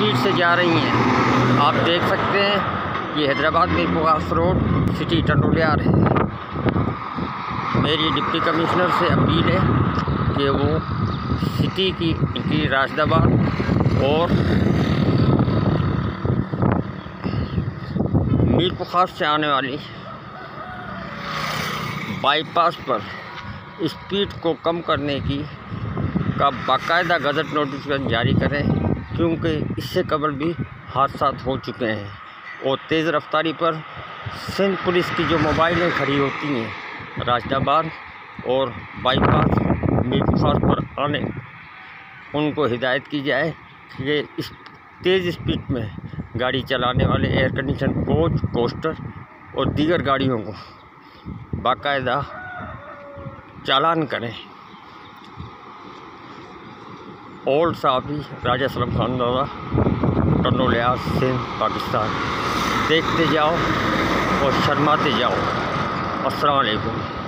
Speed से जा रही हैं। आप देख सकते हैं, ये हैदराबाद में बुगास रोड, सिटी टंडोलियार है। मेरी डिप्टी कमिश्नर से अपील है कि वो सिटी की इनकी राशदाबाद और मीर से आने वाली बाईपास पर स्पीड को कम करने की का बाकायदा गज़ट नोटिफिकेशन जारी करें। क्योंकि इससे कबल भी हादसा हो चुके हैं और तेज़ रफ्तारी पर सिंध पुलिस की जो मोबाइलें खड़ी होती हैं राजदाबाद और बाईपास मीरपुर पर आने, उनको हिदायत की जाए कि इस तेज़ स्पीड में गाड़ी चलाने वाले एयर कंडीशन कोच कोस्टर और दीगर गाड़ियों को बाकायदा चालान करें। ओल्ड साफी राजा सलम खान दादा टनो टनोलिया सिंध पाकिस्तान। देखते जाओ और शर्माते जाओ। अस्सलाम वालेकुम।